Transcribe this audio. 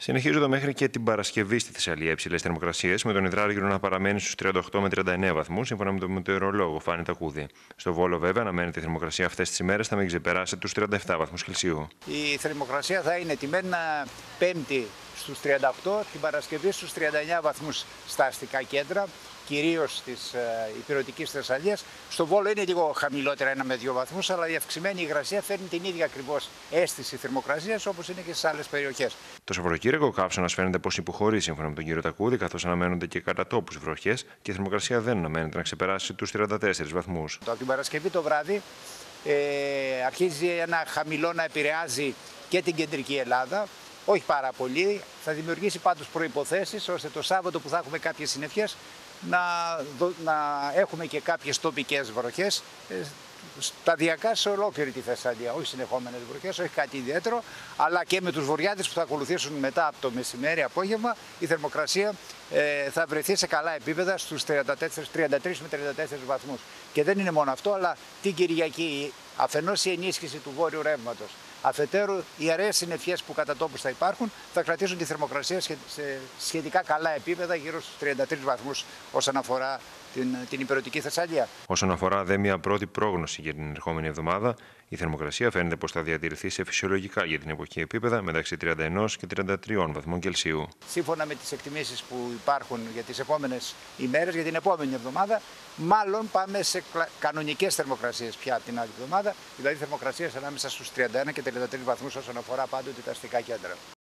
Συνεχίζονται μέχρι και την Παρασκευή στη Θεσσαλία υψηλές θερμοκρασίες, με τον υδράργυρο να παραμένει στους 38 με 39 βαθμούς, σύμφωνα με τον μετεωρολόγο Φάνη Τακούδη. Στο Βόλο, βέβαια, αναμένεται η θερμοκρασία αυτές τις ημέρες θα μην ξεπεράσει τους 37 βαθμούς Κελσίου. Η θερμοκρασία θα είναι τιμένα Πέμπτη στους 38, την Παρασκευή στους 39 βαθμούς στα αστικά κέντρα κυρίως της ε, υπηρετική Θεσσαλίας. Στο Βόλο είναι λίγο χαμηλότερα, ένα με δύο βαθμούς, αλλά η αυξημένη υγρασία φέρνει την ίδια ακριβώς αίσθηση θερμοκρασίας όπως είναι και στις άλλες περιοχές. Το Σαββατοκύριακο ο καύσωνα φαίνεται πως υποχωρεί σύμφωνα με τον κύριο Τακούδη, καθώς αναμένονται και κατά τόπου βροχές και η θερμοκρασία δεν αναμένεται να ξεπεράσει τους 34 βαθμούς. Το την Παρασκευή το βράδυ ε, αρχίζει ένα χαμηλό να επηρεάζει και την κεντρική Ελλάδα. Όχι πάρα πολύ. Θα δημιουργήσει πάντως προϋποθέσεις ώστε το Σάββατο που θα έχουμε κάποιες συννεφιές να, να έχουμε και κάποιες τοπικές βροχές ε, σταδιακά σε ολόκληρη τη Θεσσαλία. Όχι συνεχόμενες βροχές, όχι κάτι ιδιαίτερο, αλλά και με τους βορειάδες που θα ακολουθήσουν μετά από το μεσημέρι, απόγευμα, η θερμοκρασία ε, θα βρεθεί σε καλά επίπεδα στους 34, 33 με 34 βαθμούς. Και δεν είναι μόνο αυτό, αλλά την Κυριακή αφενός η ενίσχυση του βόρειου ρεύματος, Αφετέρου, οι αραιές συννεφιές που κατά τόπους θα υπάρχουν θα κρατήσουν τη θερμοκρασία σε σχετικά καλά επίπεδα, γύρω στους 33 βαθμούς όσον αφορά την, την υπηρετική Θεσσαλία. Όσον αφορά δε μια πρώτη πρόγνωση για την ερχόμενη εβδομάδα, η θερμοκρασία φαίνεται πως θα διατηρηθεί σε φυσιολογικά για την εποχή επίπεδα μεταξύ 31 και 33 βαθμών Κελσίου. Σύμφωνα με τις εκτιμήσεις που υπάρχουν για τις επόμενες ημέρες, για την επόμενη εβδομάδα, μάλλον πάμε σε κανονικές θερμοκρασίες πια την άλλη εβδομάδα, δηλαδή θερμοκρασίες ανάμεσα στους 31 και 33 βαθμούς όσον αφορά πάντοτε τα αστικά κέντρα.